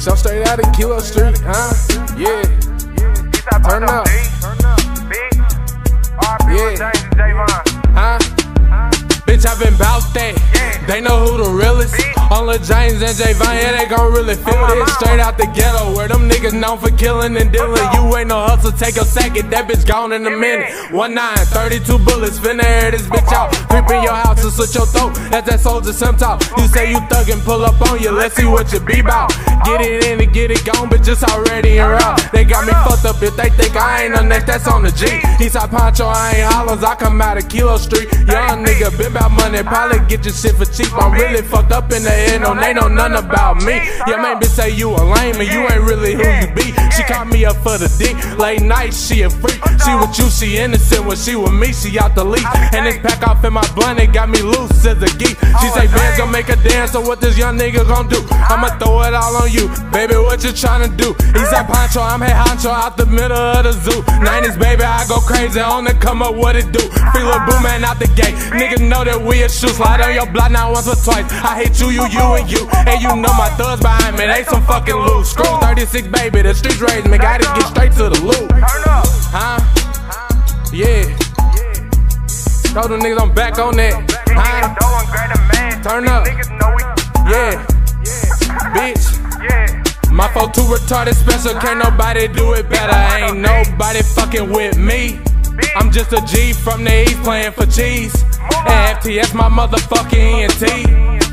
So straight out of Kilo Street, huh? Yeah. Turn up. Yeah. Huh? Bitch, I been bout that. They know who the realest. On Lil James and Javon, yeah, they gon' really feel it. Straight out the ghetto, where them niggas known for killing and dealing. You ain't no hustle, take your second, that bitch gone in a minute. One nine, 32 bullets, finna air this bitch out. Creep in your house and slit your throat. That's that soldier some talk. You say you thuggin', pull up on you, let's see what you be bout. Get it in and get it gone, but just already in route. They got me fucked up if they think I ain't the next, that's on the G. Eastside Poncho, I ain't hollers, I come out of Kilo Street. Young nigga, been about money, probably get your shit for cheap. I'm really fucked up in the head, no, they know nothing about me. Your main bitch say you a lame and you ain't really who you be. She called me up for the dick, late night, she a freak. She with you, she innocent, when she with me, she out the leash. And this pack off in my blunt, it got me loose as a geek. She say, Ben's gonna make a dance, so what this young nigga gon' do? I'ma throw it all on you, baby, what you tryna do? Eastside Poncho, I'm head honcho out the middle of the zoo. 90s, baby, I go crazy on the come up, what it do? Feel a boom man out the gate, niggas know that we a shoe. Slide on your block now once or twice. I hate you, you, you, and you. And you know my thugs behind me, they some fucking loose. Screw 36, baby, the streets raised me, gotta get straight to the loop. Huh? Yeah. Throw them niggas I'm back on that. Phone too retarded special, can't nobody do it better. Ain't nobody fucking with me. I'm just a G from the East playing for cheese. And FTS my motherfucking ENT.